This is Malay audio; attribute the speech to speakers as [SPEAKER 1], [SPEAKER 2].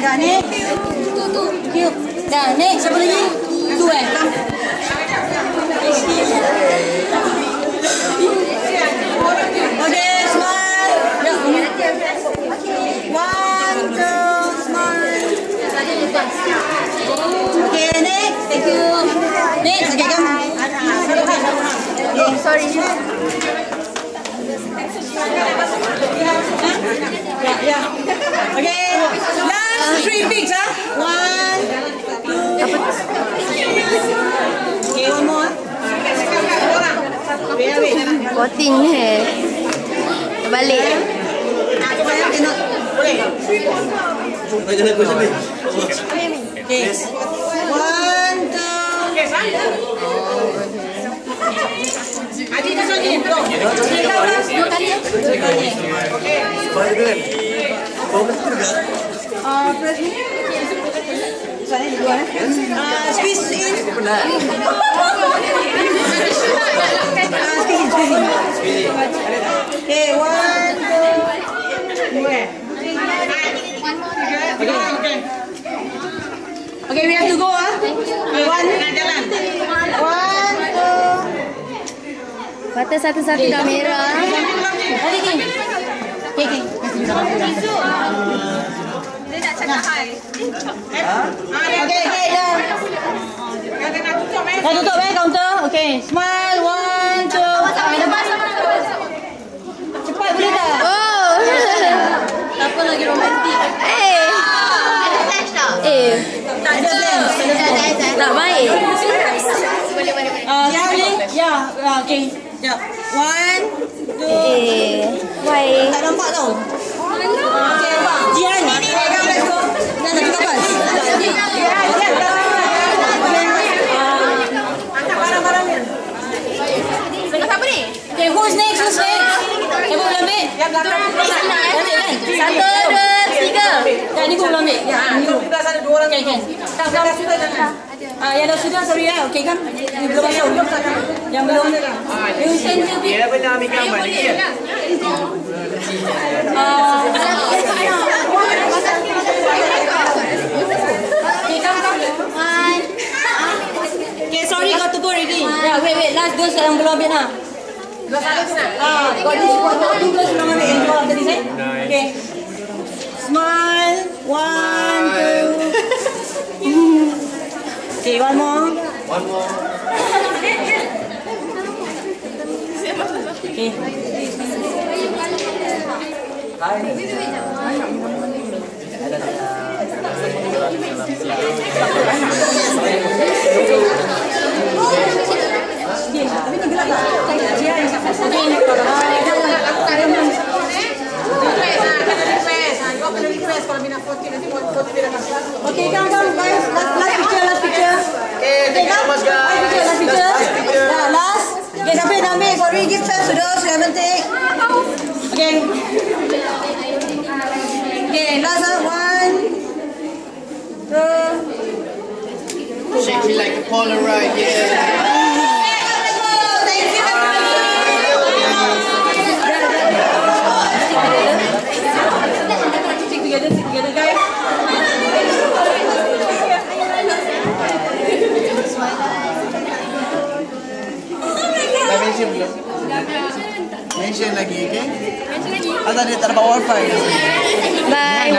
[SPEAKER 1] Dane. Dane. Siamo lì? Due. Next, okay, come. Sorry. Wait.
[SPEAKER 2] Voting eh. Balik.
[SPEAKER 1] Boleh. Okay. One, two. Adi dah lagi. Go. Dua kali ya. Ah, press ni. Sana di luar eh. Ah, squeeze in. Ah, squeeze in, squeeze in. Okay, one, two. Where? Okay, okay. Okay, we have to go ah. Okay, one. One, two.
[SPEAKER 2] Mata satu-satu kamera.
[SPEAKER 1] Lagi ni. Okay, okay. Okay, okay, dah. Dah tutup eh counter. Okay, smile. One, two. Cepat boleh tak?
[SPEAKER 2] Oh.
[SPEAKER 1] Tak apa lagi romantik.
[SPEAKER 2] Eh. Eh.
[SPEAKER 1] Tak ada blend.
[SPEAKER 2] Tak baik.
[SPEAKER 1] Ah, uh, boleh? Ya, ah, okay. Ya. One, two.
[SPEAKER 2] Eh. Why?
[SPEAKER 1] Tak nampak tau. Okay, nampak. Jian. Okay, come let's go. Dah nak tukar bas. Angkat barang-barang ni. Okay, who's next? Who's next? Siapa boleh ambil? Belakang. Ambil kan?
[SPEAKER 2] Satu, dua, tiga.
[SPEAKER 1] Ya, ni gua boleh ambil. Ya, ni gua. Ada dua. Okay, kan. Tak, belum sudah jangan. Ah, yang dah sudah sorry ya. Okay kan? Yang belum masuk. Yang belum. You send me.
[SPEAKER 3] Dia pernah ambil gambar ni ke?
[SPEAKER 1] Ah, Okay, come, come. Okay, sorry got to go already. Yeah, wait, wait. Last girls yang belum ambil lah. Ah, got this one. Two girls belum ambil yang dua tadi saya. Okay. Smile. One, Okay, one more.
[SPEAKER 3] One more.
[SPEAKER 1] Okay. Okay, come, come, guys. Last, last picture, last picture.
[SPEAKER 3] Okay, thank you so much guys.
[SPEAKER 1] Last picture, last picture.
[SPEAKER 3] Last picture.
[SPEAKER 1] Yeah, last. Okay, siapa yang? Sorry, give chance to those who haven't take. Okay. Okay, last. One, two.
[SPEAKER 3] Shake me like a Polaroid, yeah.
[SPEAKER 1] Guys.
[SPEAKER 3] Dah mention belum? Mention lagi, okay? Mention lagi. Atau dia tak dapat wifi?
[SPEAKER 2] Bye.